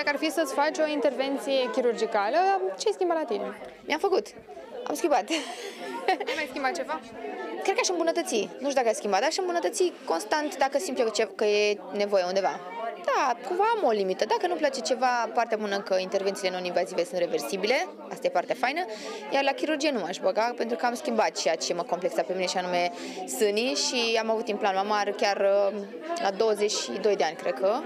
Dacă ar fi să-ți faci o intervenție chirurgicală, ce ai schimbat la tine? Mi-am făcut. Am schimbat. Ai mai schimbat ceva? Cred că aș îmbunătăți. Nu știu dacă aș schimbat, dar aș îmbunătăți constant dacă simt eu că, că e nevoie undeva. Da, cumva am o limită. Dacă nu place ceva, partea bună că intervențiile non-invazive sunt reversibile, asta e partea faină, iar la chirurgie nu aș băga, pentru că am schimbat ceea ce mă complexa pe mine și anume sânii și am avut implant mamar chiar uh, la 22 de ani, cred că,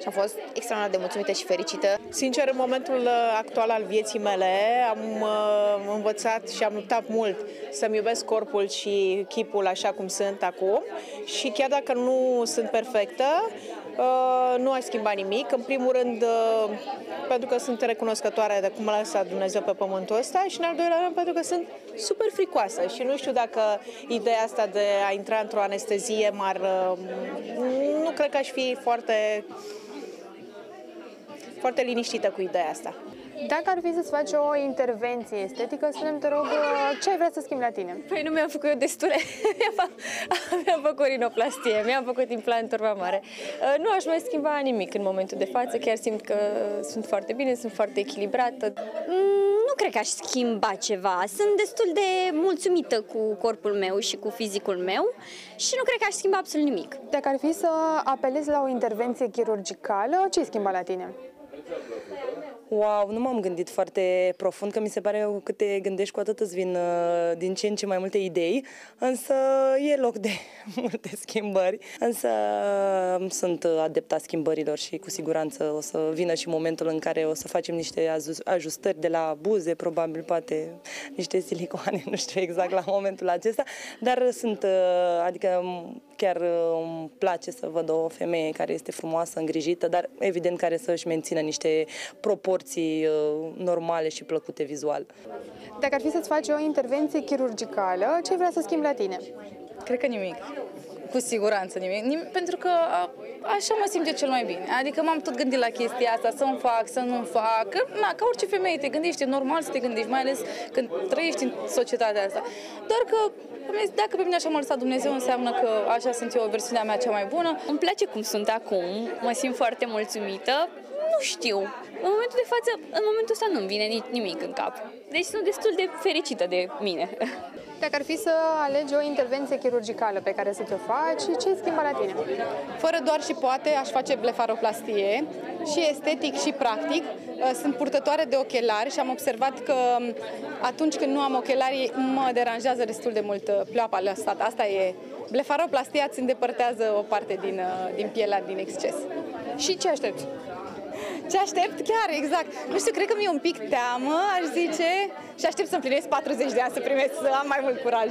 și am fost extraordinar de mulțumită și fericită. Sincer, în momentul uh, actual al vieții mele am uh, învățat și am luptat mult să-mi iubesc corpul și chipul așa cum sunt acum și chiar dacă nu sunt perfectă, uh, nu aș schimba nimic. În primul rând, uh, pentru că sunt recunoscătoare de cum a lăsat Dumnezeu pe pământul ăsta și în al doilea rând pentru că sunt super fricoasă și nu știu dacă ideea asta de a intra într-o anestezie m-ar... Uh, nu cred că aș fi foarte foarte liniștită cu ideea asta. Dacă ar fi să-ți faci o intervenție estetică, spune te rog, ce ai vrea să schimbi la tine? Păi nu mi-am făcut eu destule. mi-am făcut rinoplastie, mi-am făcut implanturi mare. Uh, nu aș mai schimba nimic în momentul de față, chiar simt că sunt foarte bine, sunt foarte echilibrată. Mm, nu cred că aș schimba ceva. Sunt destul de mulțumită cu corpul meu și cu fizicul meu și nu cred că aș schimba absolut nimic. Dacă ar fi să apelezi la o intervenție chirurgicală, ce ai schimba la tine? Wow, nu m-am gândit foarte profund, că mi se pare că cât te gândești cu atât îți vin uh, din ce în ce mai multe idei, însă e loc de multe schimbări. Însă uh, sunt adepta schimbărilor și cu siguranță o să vină și momentul în care o să facem niște ajustări de la buze, probabil poate niște silicoane, nu știu exact la momentul acesta, dar sunt, uh, adică chiar îmi place să văd o femeie care este frumoasă, îngrijită, dar evident care să își mențină niște proporții normale și plăcute vizual. Dacă ar fi să-ți faci o intervenție chirurgicală, ce vrea să schimbi la tine? Cred că nimic. Cu siguranță nimic. Nim- pentru că a, așa mă simt eu cel mai bine. Adică m-am tot gândit la chestia asta, să-mi fac, să nu fac. Na, ca orice femeie te gândești, e normal să te gândești, mai ales când trăiești în societatea asta. Doar că dacă pe mine așa m-a lăsat Dumnezeu, înseamnă că așa sunt eu, versiunea mea cea mai bună. Îmi place cum sunt acum, mă simt foarte mulțumită. Nu știu, în momentul de față, în momentul ăsta nu-mi vine nimic în cap. Deci sunt destul de fericită de mine. Dacă ar fi să alegi o intervenție chirurgicală pe care să ți-o faci, ce schimba la tine? Fără doar și poate, aș face blefaroplastie și estetic și practic. Uh, sunt purtătoare de ochelari și am observat că um, atunci când nu am ochelari mă deranjează destul de mult uh, pleoapa lăsată. Asta e blefaroplastia îți îndepărtează o parte din, uh, din pielea din exces. Și ce aștepți? Ce aștept? Chiar, exact. Nu știu, cred că mi-e un pic teamă, aș zice, și aștept să împlinesc 40 de ani să primesc, să am mai mult curaj.